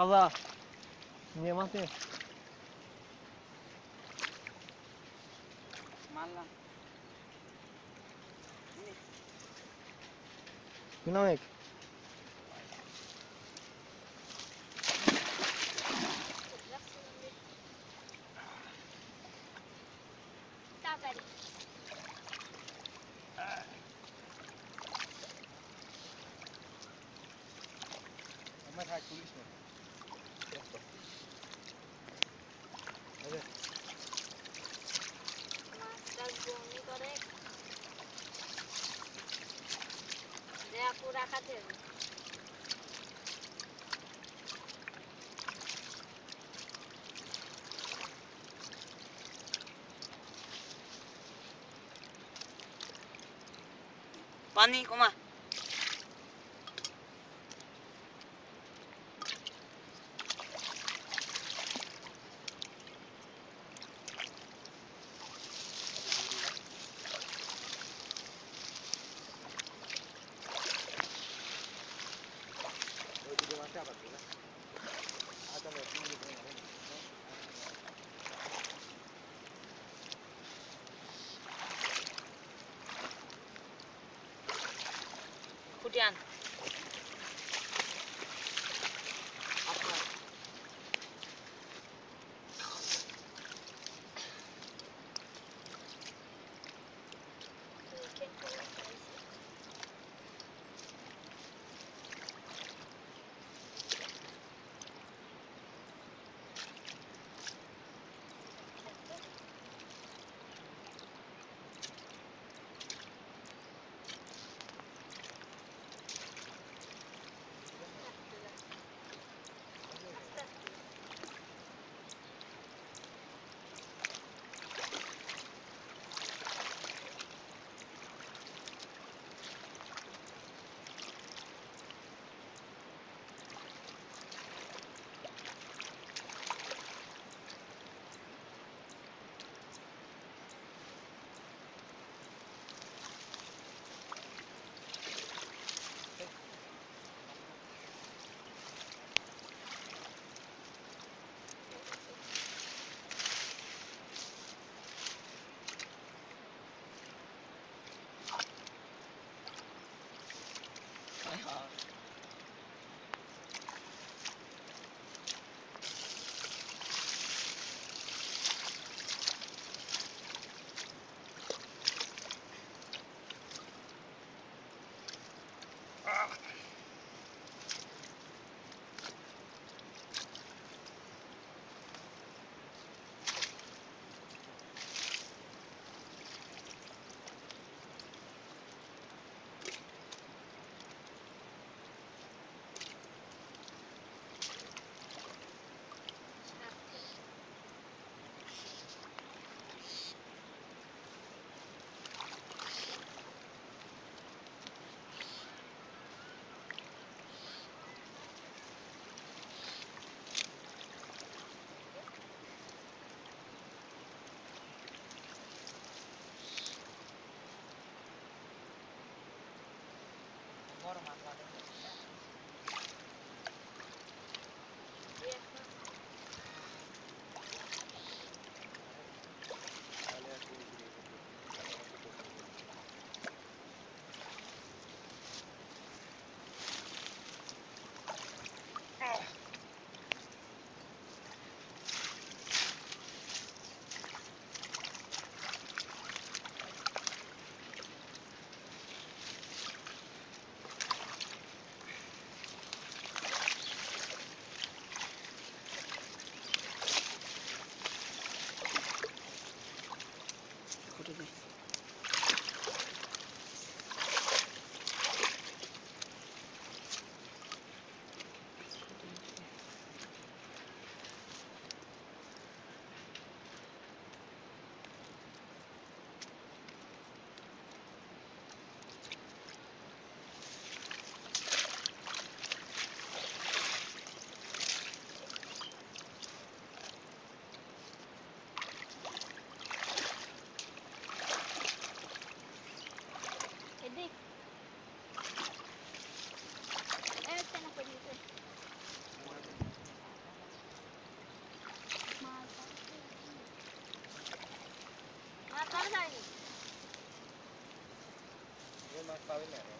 Kaza. Nie ma ty. Mala. Nie. Pinałek. かってるのパニーコマ你好。পাবেন না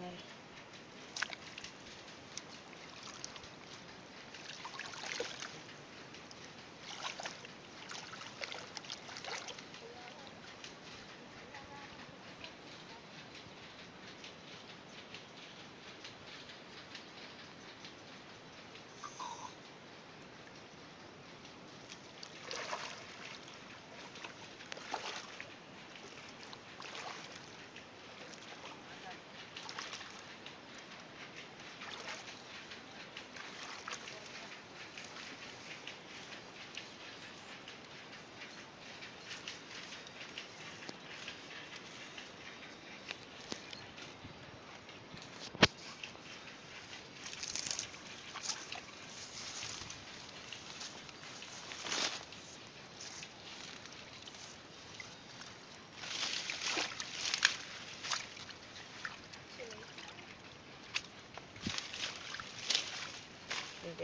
Right.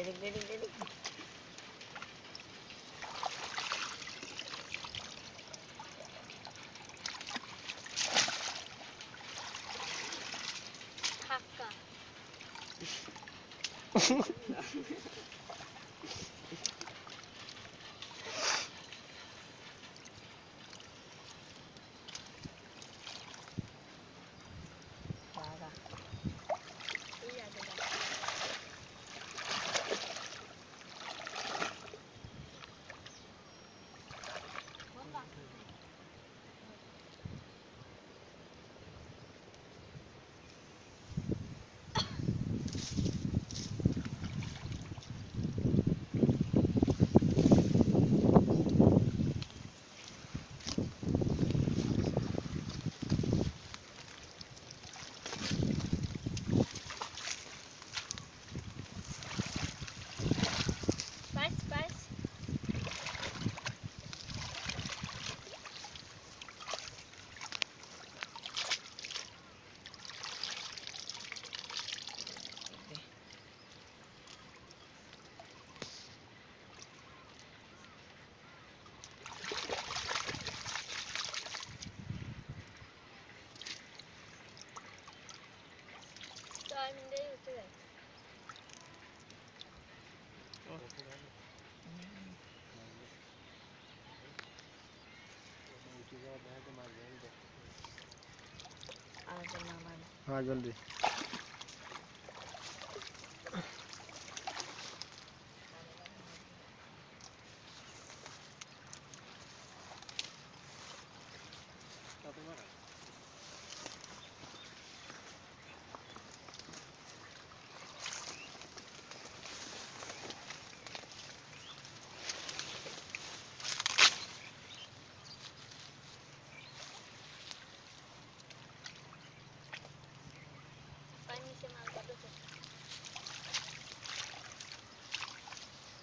Delik delik delik. Hakka. हाँ जल्दी।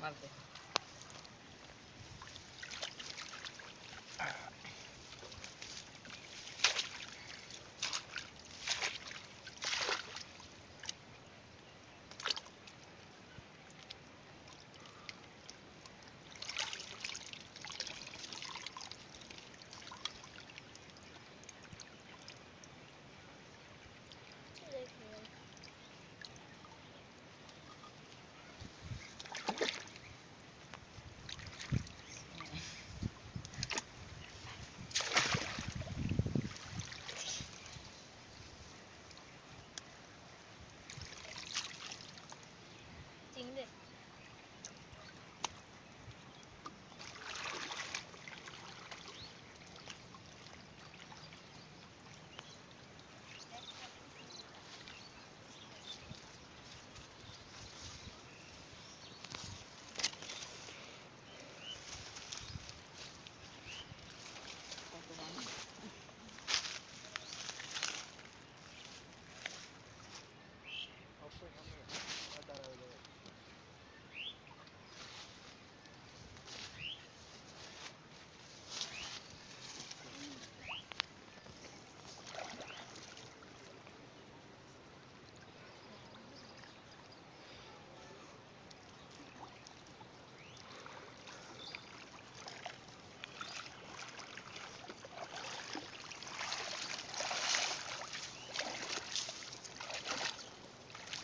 Marte.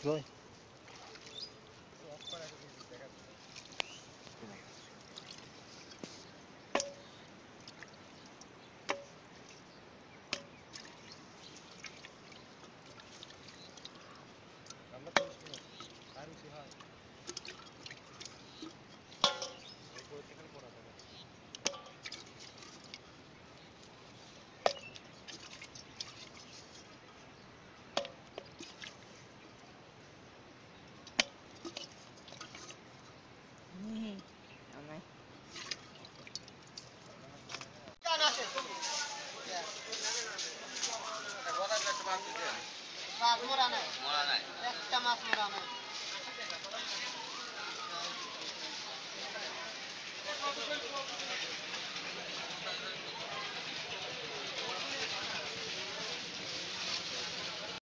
Absolutely. comment.